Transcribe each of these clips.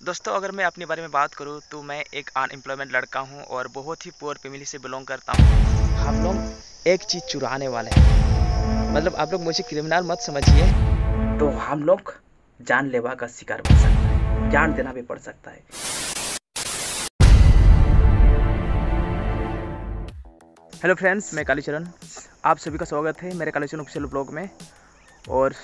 दोस्तों अगर मैं अपने बारे में बात करूँ तो मैं एक अनएम्प्लॉयमेंट लड़का हूँ और बहुत ही पुअर फैमिली से बिलोंग करता हूँ। हम लोग एक चीज़ चुराने वाले हैं। मतलब आप लोग मुझे क्रिमिनल मत समझिए। तो हम लोग जानलेवा का शिकार बन सकता है। जान देना भी पड़ सकता है। हेलो फ्रेंड्स मैं कालीचरण। आप सभी का स्वागत है मेरे कालीचरण ऑफिशियल ब्लॉग में। और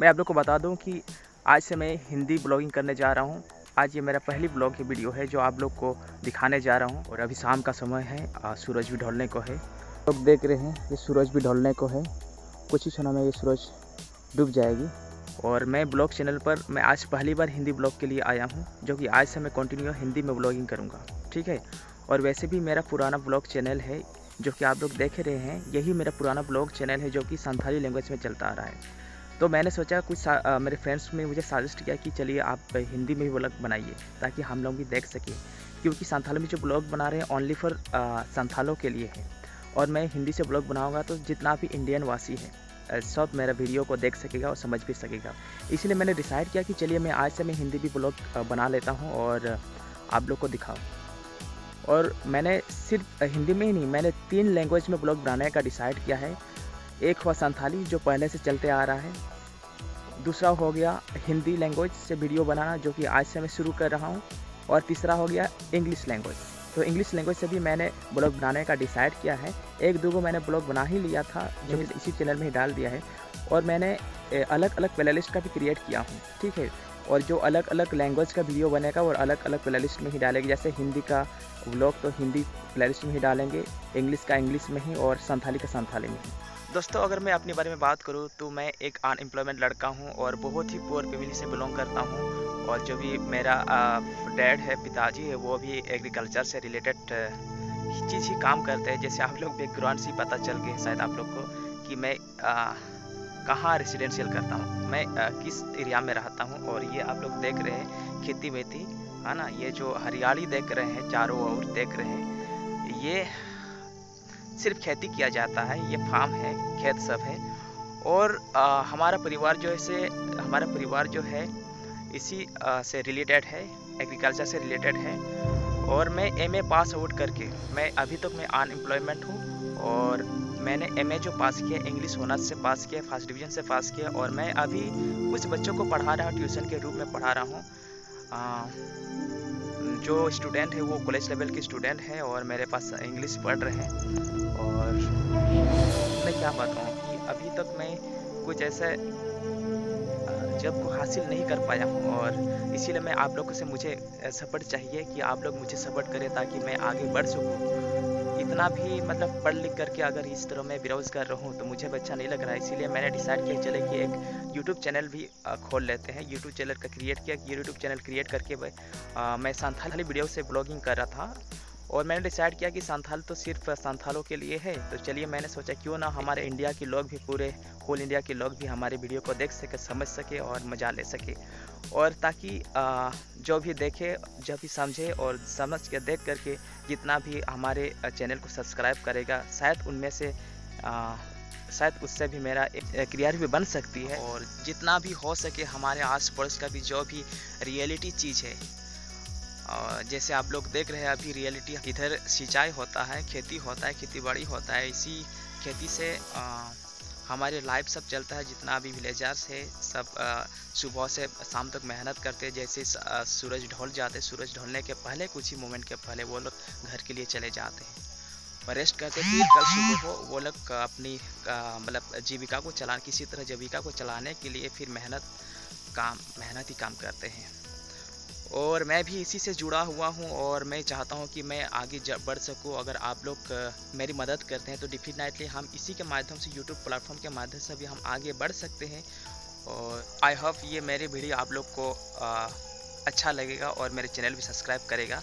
मैं आप लोग को बता दूँ कि आज से मैं हिंदी ब्लॉगिंग करने जा रहा हूँ। आज ये मेरा पहली ब्लॉग की वीडियो है जो आप लोग को दिखाने जा रहा हूँ। और अभी शाम का समय है सूरज भी ढलने को है। लोग देख रहे हैं, ये सूरज भी ढलने को है। कुछ ही समय में ये सूरज डूब जाएगी। और मैं ब्लॉग चैनल पर, मैं आज पहली बार हिंदी ब्लॉग के लिए आया हूँ, जो कि आज से मैं कंटिन्यू हिंदी में ब्लॉगिंग करूँगा, ठीक है? और वैसे भी मेरा पुराना ब्लॉग चैनल है, जो कि आप लोग देख रहे हैं, यही मेरा पुराना ब्लॉग चैनल है, जो कि संथाली लैंग्वेज में चलता आ रहा है। तो मैंने सोचा कुछ आ, मेरे फ्रेंड्स में मुझे सजेस्ट किया कि चलिए आप हिंदी में ही ब्लॉग बनाइए ताकि हम लोग भी देख सकें। क्योंकि संथालों में जो ब्लॉग बना रहे हैं ओनली फॉर संथालों के लिए है। और मैं हिंदी से ब्लॉग बनाऊँगा तो जितना भी इंडियन वासी है सब मेरा वीडियो को देख सकेगा और समझ भी सकेगा। इसलिए मैंने डिसाइड किया कि चलिए मैं आज से मैं हिंदी भी ब्लॉग बना लेता हूँ और आप लोग को दिखाऊँ। और मैंने सिर्फ़ हिंदी में ही नहीं मैंने तीन लैंग्वेज में ब्लॉग बनाने का डिसाइड किया है। एक हुआ संथाली जो पहले से चलते आ रहा है। दूसरा हो गया हिंदी लैंग्वेज से वीडियो बनाना, जो कि आज से मैं शुरू कर रहा हूँ। और तीसरा हो गया इंग्लिश लैंग्वेज तो इंग्लिश लैंग्वेज से भी मैंने ब्लॉग बनाने का डिसाइड किया है। एक दो को मैंने ब्लॉग बना ही लिया था, जो कि इसी चैनल में ही डाल दिया है। और मैंने अलग अलग प्ले लिस्ट का भी क्रिएट किया हूँ, ठीक है? और जो अलग अलग लैंग्वेज का वीडियो बनेगा, वो अलग अलग प्ले लिस्ट में ही डालेंगे। जैसे हिंदी का ब्लॉग तो हिंदी प्ले लिस्ट में ही डालेंगे इंग्लिश का इंग्लिश में ही, और संथाली का संथाली में ही। दोस्तों अगर मैं अपने बारे में बात करूँ तो मैं एक अनएम्प्लॉयमेंट लड़का हूँ और बहुत ही पुअर फैमिली से बिलोंग करता हूँ। और जो भी मेरा डैड है पिताजी है वो भी एग्रीकल्चर से रिलेटेड चीज़ ही काम करते हैं। जैसे आप लोग बैकग्राउंड से पता चल गए शायद आप लोग को कि मैं कहाँ रेसिडेंशियल करता हूँ। मैं आ, किस एरिया में रहता हूँ और ये आप लोग देख रहे हैं खेती वेती है ना? ये जो हरियाली देख रहे हैं चारों ओर देख रहे हैं ये सिर्फ़ खेती किया जाता है ये फार्म है खेत सब है। और आ, हमारा परिवार जो है से हमारा परिवार जो है इसी आ, से रिलेटेड है एग्रीकल्चर से रिलेटेड है। और मैं एमए पास आउट करके मैं अभी तक तो मैं अनएम्प्लॉयमेंट हूँ और मैंने एमए जो पास किया इंग्लिश ऑनर्स से पास किया फ़र्स्ट डिवीज़न से पास किया और मैं अभी कुछ बच्चों को पढ़ा रहा हूँ ट्यूशन के रूप में पढ़ा रहा हूँ। जो स्टूडेंट है, वो कॉलेज लेवल के स्टूडेंट हैं और मेरे पास इंग्लिश पढ़ रहे हैं। और मैं क्या बताऊँ कि अभी तक मैं कुछ ऐसा, जब को हासिल नहीं कर पाया हूँ और इसीलिए मैं आप लोगों से मुझे सपोर्ट चाहिए कि आप लोग मुझे सपोर्ट करें ताकि मैं आगे बढ़ सकूँ। इतना भी मतलब पढ़ लिख करके अगर इस तरह मैं बेरोज़गार रहूँ तो मुझे अच्छा नहीं लग रहा। है इसीलिए मैंने डिसाइड किया, चले कि एक यूट्यूब चैनल भी खोल लेते हैं। यूट्यूब चैनल का क्रिएट किया यूट्यूब चैनल क्रिएट करके मैं संथाली वीडियो से ब्लॉगिंग कर रहा था। और मैंने डिसाइड किया कि संथाल तो सिर्फ़ संथालों के लिए है। तो चलिए मैंने सोचा, क्यों ना हमारे इंडिया के लोग भी पूरे होल इंडिया के लोग भी हमारे वीडियो को देख सके, समझ सके और मज़ा ले सके। और ताकि जो भी देखे जो भी समझे और समझ के देख करके जितना भी हमारे चैनल को सब्सक्राइब करेगा शायद उनमें से शायद उससे भी मेरा क्रियर भी बन सकती है। और जितना भी हो सके हमारे आस पड़ोस का भी जो भी रियलिटी चीज़ है जैसे आप लोग देख रहे हैं अभी रियलिटी इधर सिंचाई होता है खेती होता है खेती बाड़ी होता है इसी खेती से आ, हमारे लाइफ सब चलता है, जितना भी विलेजर्स है, सब सुबह से शाम तक मेहनत करते हैं, जैसे सूरज ढल जाते सूरज ढलने के पहले, कुछ ही मोमेंट के पहले वो लोग घर के लिए चले जाते हैं। और रेस्ट करते फिर कल सुबह हो वो लोग अपनी मतलब जीविका को चला, किसी तरह जीविका को चलाने के लिए फिर मेहनत काम, मेहनत ही काम करते हैं। और मैं भी इसी से जुड़ा हुआ हूँ और मैं चाहता हूँ कि मैं आगे बढ़ सकूँ। अगर आप लोग मेरी मदद करते हैं तो डिफिनेटली हम इसी के माध्यम से यूट्यूब प्लेटफॉर्म के माध्यम से भी हम आगे बढ़ सकते हैं। और आई होप ये मेरी वीडियो आप लोग को आ, अच्छा लगेगा और मेरे चैनल भी सब्सक्राइब करेगा।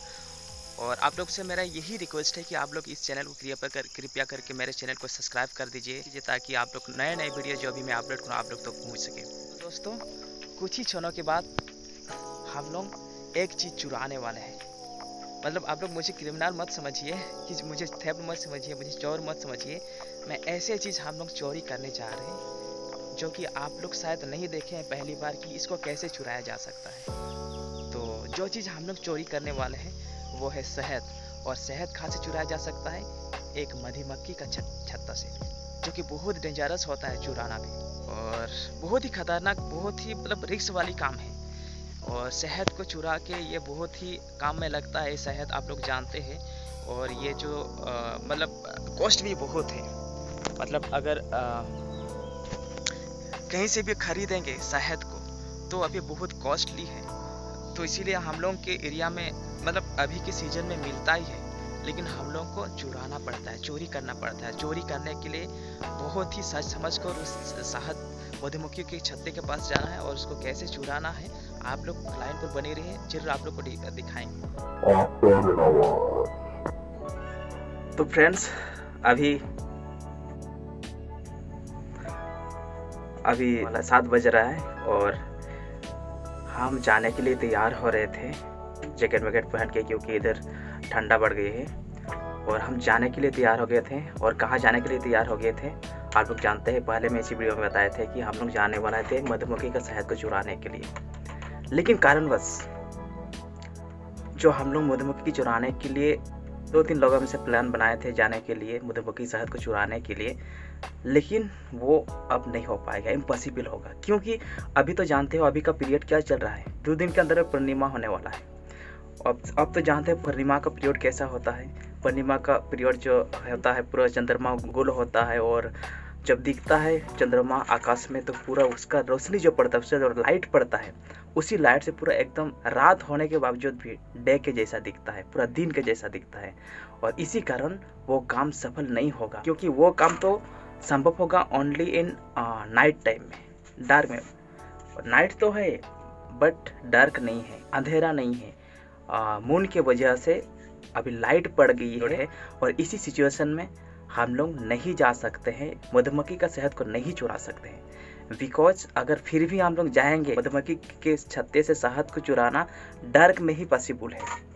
और आप लोग से मेरा यही रिक्वेस्ट है कि आप लोग इस चैनल को कृपया कर कृपया करके मेरे चैनल को सब्सक्राइब कर दीजिए ताकि आप लोग नए नए वीडियो जो भी मैं अपलोड करूँ आप लोग तक तो पहुँच सके। दोस्तों कुछ ही क्षणों के बाद हम लोग एक चीज़ चुराने वाले हैं। मतलब आप लोग मुझे क्रिमिनल मत समझिए कि मुझे थेप मत समझिए, मुझे चोर मत समझिए। मैं ऐसे चीज़ हम लोग चोरी करने जा रहे हैं, जो कि आप लोग शायद नहीं देखे हैं पहली बार कि इसको कैसे चुराया जा सकता है। तो जो चीज़ हम लोग चोरी करने वाले हैं, वो है शहद, और शहद कहाँ से चुराया जा सकता है? एक मधुमक्खी का छत्ता से, जो कि बहुत डेंजरस होता है चुराना भी, और बहुत ही खतरनाक, बहुत ही मतलब रिक्स वाली काम है। और शहद को चुरा के ये बहुत ही काम में लगता है शहद आप लोग जानते हैं। और ये जो मतलब कॉस्ट भी बहुत है। मतलब अगर आ, कहीं से भी खरीदेंगे शहद को तो अभी बहुत कॉस्टली है। तो इसीलिए हम लोग के एरिया में मतलब अभी के सीज़न में मिलता ही है। लेकिन हम लोग को चुराना पड़ता है चोरी करना पड़ता है। चोरी करने के लिए बहुत ही सच समझ कर उस शहद मधुमक्खी के छत्ते के पास जाना है और उसको कैसे चुराना है। आप लोग लाइन पर बने रहिए, ज़रूर आप लोग को दिखाएँगे। तो फ्रेंड्स अभी अभी सात बज रहा है और हम जाने के लिए तैयार हो रहे थे जैकेट वैकेट पहन के क्योंकि इधर ठंडा बढ़ गई है। और हम जाने के लिए तैयार हो गए थे और कहाँ जाने के लिए तैयार हो गए थे, आप लोग जानते हैं, पहले मैं इसी वीडियो में बताए थे कि हम लोग जाने वाले थे मधुमक्खी का शहद को चुराने के लिए। लेकिन कारणवश, जो हम लोग मधुमक्खी चुराने के लिए दो तीन लोगों में से प्लान बनाए थे जाने के लिए, मधुमक्खी शहद को चुराने के लिए, लेकिन वो अब नहीं हो पाएगा इम्पॉसिबल होगा। क्योंकि अभी तो जानते हो, अभी का पीरियड क्या चल रहा है? दो दिन के अंदर पूर्णिमा होने वाला है। अब अब तो जानते हैं, पूर्णिमा का पीरियड कैसा होता है? पूर्णिमा का पीरियड जो होता है, पूरा चंद्रमा गोल होता है और जब दिखता है चंद्रमा आकाश में तो पूरा उसका रोशनी जो पड़ता है उससे जो लाइट पड़ता है उसी लाइट से पूरा एकदम रात होने के बावजूद भी डे के जैसा दिखता है पूरा दिन के जैसा दिखता है। और इसी कारण वो काम सफल नहीं होगा क्योंकि वो काम तो संभव होगा ओनली इन नाइट टाइम में डार्क में। नाइट तो है बट डार्क नहीं है अंधेरा नहीं है। मून के वजह से अभी लाइट पड़ गई है और इसी सिचुएशन में हम लोग नहीं जा सकते हैं, मधुमक्खी का शहद को नहीं चुरा सकते हैं। बिकॉज़ अगर फिर भी हम लोग जाएँगे, मधुमक्खी के छत्ते से शहद को चुराना डर्क में ही पॉसिबल है।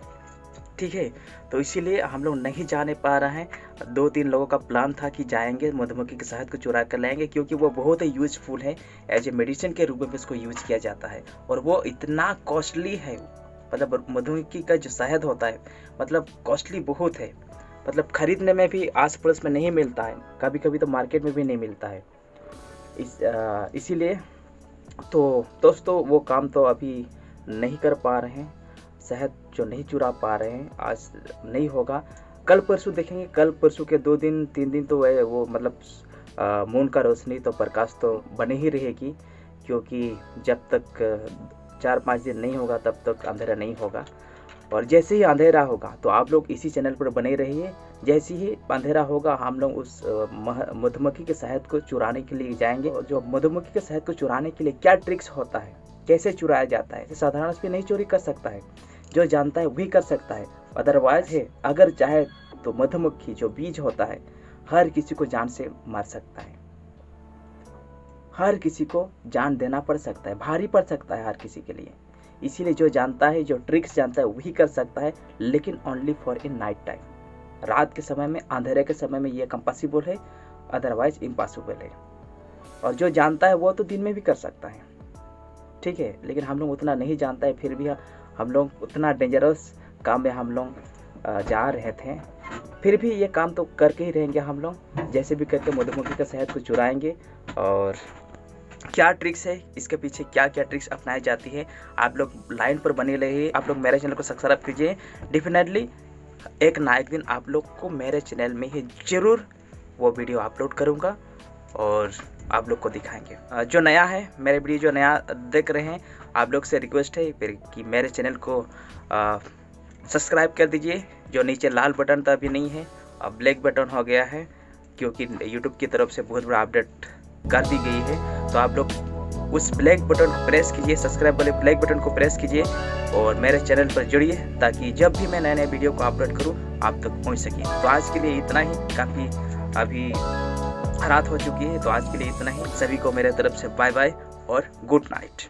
ठीक है? तो इसीलिए हम लोग नहीं जाने पा रहे हैं। दो तीन लोगों का प्लान था कि जाएँगे, मधुमक्खी के शहद को चुरा कर लाएँगे, क्योंकि वो बहुत ही यूजफुल है। एज ए मेडिसिन के रूप में इसको यूज़ किया जाता है। और वो इतना कॉस्टली है। मतलब मधुमक्खी का जो शहद होता है मतलब कॉस्टली बहुत है। मतलब खरीदने में भी आस पड़ोस में नहीं मिलता है। कभी कभी तो मार्केट में भी नहीं मिलता है। इस इसीलिए तो दोस्तों, वो काम तो अभी नहीं कर पा रहे हैं। शहद जो नहीं चुरा पा रहे हैं, आज नहीं होगा। कल परसों देखेंगे, कल परसों के दो दिन, तीन दिन तो वह, वो मतलब मून का रोशनी तो प्रकाश तो बने ही रहेगी, क्योंकि जब तक चार पाँच दिन नहीं होगा, तब तक अंधेरा नहीं होगा। और जैसे ही अंधेरा होगा तो आप लोग इसी चैनल पर बने रहिए। जैसे ही अंधेरा होगा, हम लोग उस मधुमक्खी के शहद को चुराने के लिए जाएँगे। और जो मधुमक्खी के शहद को चुराने के लिए क्या ट्रिक्स होता है? कैसे चुराया जाता है? साधारण से नहीं चोरी कर सकता है। जो जानता है, वही कर सकता है। अदरवाइज़ है, अगर चाहे तो मधुमक्खी जो बीज होता है, हर किसी को जान से मार सकता है। हर किसी को जान देना पड़ सकता है, भारी पड़ सकता है हर किसी के लिए। इसीलिए जो जानता है, जो ट्रिक्स जानता है, वही कर सकता है, लेकिन only for a night time रात के समय में, अंधेरे के समय में ये कंपॉसिबल है अदरवाइज़ इम्पॉसिबल है. और जो जानता है, वो तो दिन में भी कर सकता है. ठीक है, लेकिन हम लोग उतना नहीं जानता है, फिर भी हम लोग उतना डेंजरस काम में हम लोग जा रहे थे. फिर भी ये काम तो करके ही रहेंगे हम लोग, जैसे भी करके मधुमक्खी का शहद को चुराएँगे और क्या ट्रिक्स है? इसके पीछे क्या क्या ट्रिक्स अपनाई जाती है? आप लोग लाइन पर बने रहिए। आप लोग मेरे चैनल को सब्सक्राइब कीजिए। डेफिनेटली एक ना एक दिन आप लोग को मेरे चैनल में ही ज़रूर वो वीडियो अपलोड करूँगा और आप लोग को दिखाएँगे। जो नया है, मेरे वीडियो जो नया देख रहे हैं, आप लोग से रिक्वेस्ट है फिर कि मेरे चैनल को सब्सक्राइब कर दीजिए। जो नीचे लाल बटन तो अभी नहीं है, अब ब्लैक बटन हो गया है, क्योंकि यूट्यूब की तरफ़ से बहुत बड़ा अपडेट कर दी गई है। तो आप लोग उस ब्लैक बटन को प्रेस कीजिए सब्सक्राइब वाले ब्लैक बटन को प्रेस कीजिए और मेरे चैनल पर जुड़िए ताकि जब भी मैं नए नए वीडियो को अपलोड करूँ, आप तक पहुँच सके। तो आज के लिए इतना ही। काफ़ी अभी रात हो चुकी है तो आज के लिए इतना ही। सभी को मेरे तरफ़ से बाय बाय और गुड नाइट